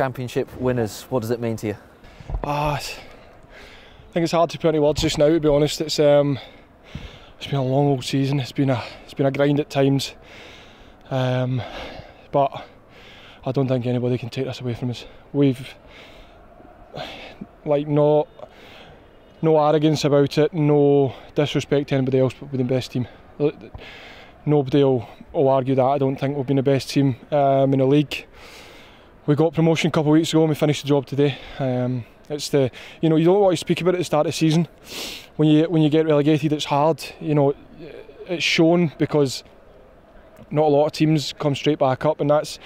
championship winners. What does it mean to you? Ah, I think it's hard to put any words just now. To be honest, it's um, it's been a long old season. It's been a it's been a grind at times, um, but I don't think anybody can take this away from us. We've like not no arrogance about it, no disrespect to anybody else, but we're the best team. Nobody will, will argue that. I don't think we've been the best team um, in the league. We got promotion a couple of weeks ago and we finished the job today. Um, it's the you know you don't want to speak about it at the start of the season. When you when you get relegated, it's hard. You know, it's shown because not a lot of teams come straight back up, and that's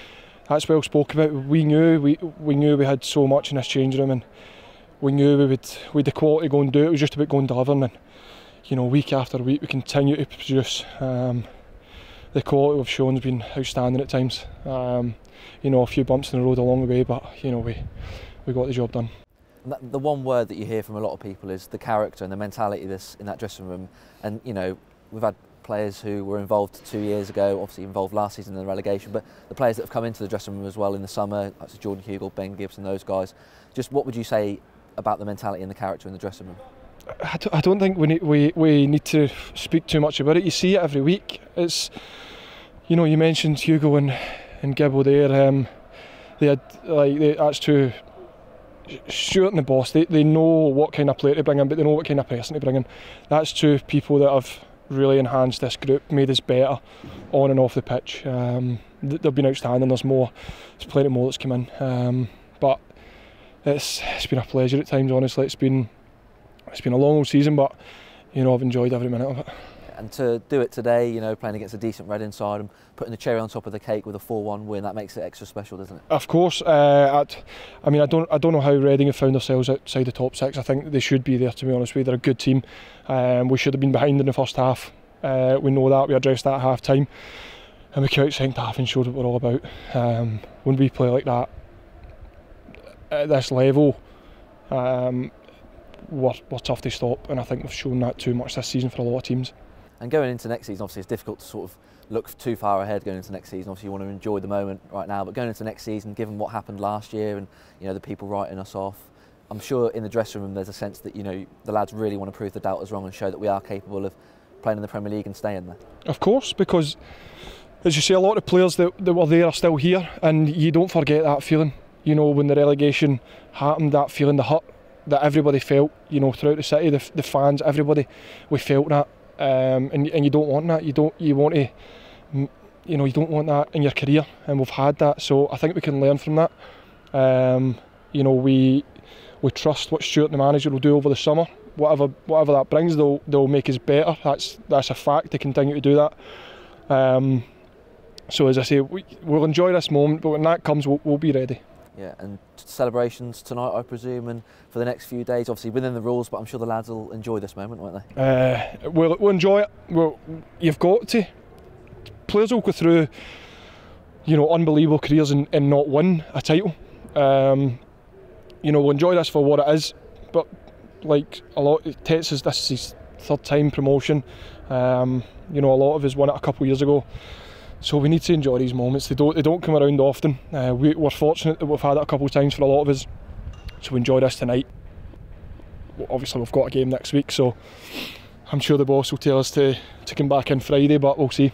that's well spoke about. We knew we we knew we had so much in this change room, and we knew we would we the quality to go and do it. It was just about going delivering, and you know week after week we continue to produce. Um, the quality we've shown has been outstanding at times. Um, you know, a few bumps in the road along the way, but you know we we got the job done. The one word that you hear from a lot of people is the character and the mentality this in that dressing room. And you know, we've had players who were involved two years ago, obviously involved last season in the relegation, but the players that have come into the dressing room as well in the summer, like Jordan Hugill, Ben Gibson, those guys. Just what would you say about the mentality and the character in the dressing room? I don't think we need, we, we need to speak too much about it. You see it every week. It's, you know, you mentioned Hugo and, and Gibbo there. Um, they had, like, they, that's two, Stuart and the boss, they, they know what kind of player to bring in, but they know what kind of person to bring in. That's two people that have really enhanced this group, made us better on and off the pitch. Um, they've been outstanding. There's more, there's plenty more that's come in. Um, but it's it's been a pleasure at times. Honestly, it's been it's been a long old season, but you know I've enjoyed every minute of it. And to do it today, you know, playing against a decent Reading side and putting the cherry on top of the cake with a 4-1 win, that makes it extra special, doesn't it? Of course. Uh, at, I mean, I don't, I don't know how Reading have found themselves outside the top six. I think they should be there. To be honest with you, they're a good team. Um, we should have been behind in the first half. Uh, we know that. We addressed that at half time, and we came out second half and showed what we're all about. Um, when we play like that at this level, um, we're, we're tough to stop, and I think we've shown that too much this season for a lot of teams. And going into next season, obviously, it's difficult to sort of look too far ahead going into next season. Obviously, you want to enjoy the moment right now, but going into next season, given what happened last year and you know the people writing us off, I'm sure in the dressing room there's a sense that you know the lads really want to prove the doubters wrong and show that we are capable of playing in the Premier League and staying there. Of course, because as you say, a lot of players that, that were there are still here, and you don't forget that feeling. You know, when the relegation happened, that feeling, the hurt that everybody felt, you know, throughout the city, the, the fans, everybody, we felt that um, and and you don't want that. You don't. You want to. You know, you don't want that in your career, and we've had that. So I think we can learn from that. Um, you know, we we trust what Stuart the manager will do over the summer. Whatever whatever that brings, they'll they'll make us better. That's that's a fact. They continue to do that. Um, so as I say, we, we'll enjoy this moment, but when that comes, we'll, we'll be ready. Yeah, and celebrations tonight, I presume, and for the next few days, obviously within the rules, but I'm sure the lads will enjoy this moment, won't they? Uh, we'll, we'll enjoy it. Well, you've got to. Players will go through, you know, unbelievable careers and, and not win a title. Um, you know, we'll enjoy this for what it is, but like a lot, Tets is this is his third time promotion. Um, you know, a lot of us won it a couple of years ago. So we need to enjoy these moments. They don't they don't come around often. Uh, we, are fortunate that we've had it a couple of times for a lot of us. So enjoy this tonight. Obviously we've got a game next week, so I'm sure the boss will tell us to, to come back in Friday, but we'll see.